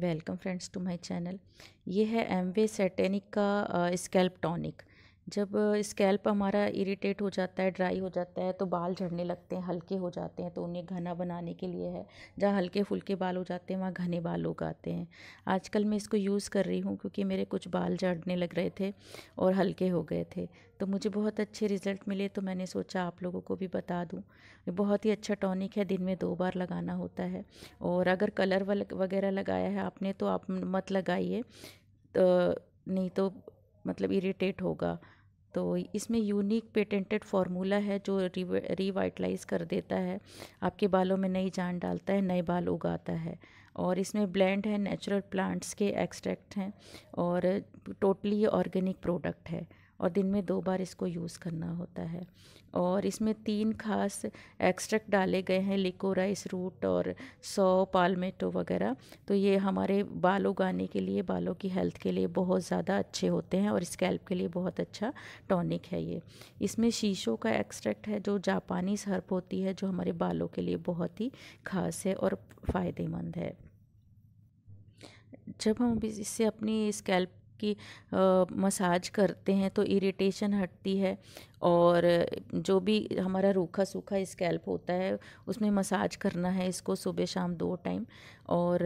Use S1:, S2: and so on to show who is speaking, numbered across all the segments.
S1: Welcome friends to my channel. ये है Amway Satinique का स्कैल्प टॉनिक जब स्कैल्प हमारा इरिटेट हो जाता है, ड्राई हो जाता है तो बाल झड़ने लगते हैं, हल्के हो जाते हैं तो उन्हें घना बनाने के लिए है। जहाँ हल्के फुल्के बाल हो जाते हैं, वहाँ घने बाल उगाते हैं। आजकल मैं इसको यूज़ कर रही हूँ क्योंकि मेरे कुछ बाल झड़ने लग रहे थे और हल्के हो गए थे। तो मुझे बहुत अच्छे रिज़ल्ट मिले तो मैंने सोचा आप लोगों को भी बता दूँ। बहुत ही अच्छा टॉनिक है, दिन में दो बार लगाना होता है। और अगर कलर वगैरह लगाया है आपने तो आप मत लगाइए। तो नहीं तो मतलब इरिटेट होगा। तो इसमें यूनिक पेटेंटेड फार्मूला है जो रिवाइटलाइज कर देता है। आपके बालों में नई जान डालता है, नए बाल उगाता है और इसमें ब्लेंड है नेचुरल प्लांट्स के एक्सट्रैक्ट हैं और टोटली ऑर्गेनिक प्रोडक्ट है। और दिन में दो बार इसको यूज़ करना होता है। और इसमें तीन खास एक्सट्रैक्ट डाले गए हैं लिकोराइस रूट और सौ, पालमेटो वगैरह। तो ये हमारे बाल उगाने के लिए, बालों की हेल्थ के लिए बहुत ज़्यादा अच्छे होते हैं और स्कैल्प के लिए बहुत अच्छा टॉनिक है ये। इसमें शीशों का एक्सट्रैक्ट है जो जापानी सर्प होती है, जो हमारे बालों के लिए बहुत ही खास है और फ़ायदेमंद है। जब हम इससे अपनी स्कैल्प की मसाज करते हैं तो इरिटेशन हटती है और जो भी हमारा रूखा सूखा स्कैल्प होता है, उसमें मसाज करना है इसको सुबह शाम दो टाइम और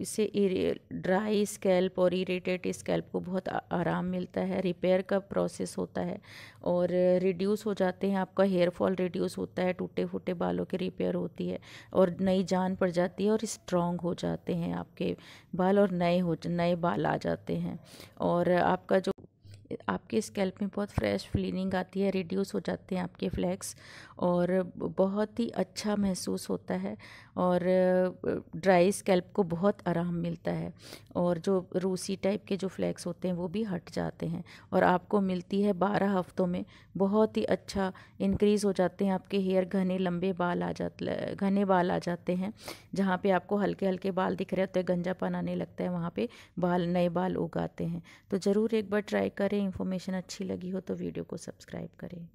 S1: इससे ड्राई स्कैल्प और इरिटेट स्कैल्प को बहुत आराम मिलता है, रिपेयर का प्रोसेस होता है और रिड्यूस हो जाते हैं, आपका हेयर फॉल रिड्यूस होता है, टूटे फूटे बालों की रिपेयर होती है और नई जान पड़ जाती है और स्ट्रॉन्ग हो जाते हैं आपके बाल और नए हो, नए बाल आ जाते हैं। और आपका जो आपके स्कैल्प में बहुत फ्रेश फीलिंग आती है रिड्यूस हो जाते हैं आपके फ्लैक्स और बहुत ही अच्छा महसूस होता है और ड्राई स्कैल्प को बहुत आराम मिलता है और जो रूसी टाइप के जो फ्लैक्स होते हैं वो भी हट जाते हैं और आपको मिलती है बारह हफ्तों में बहुत ही अच्छा इंक्रीज़ हो जाते हैं, आपके हेयर घने लंबे बाल आ जाते, घने बाल आ जाते हैं, जहाँ पे आपको हल्के हल्के बाल दिख रहे होते हैं गंजापन आने लगता है, वहाँ पे बाल, नए बाल उगाते हैं। तो ज़रूर एक बार ट्राई करें इन्फॉर्मेशन अच्छी लगी हो तो वीडियो को सब्सक्राइब करें।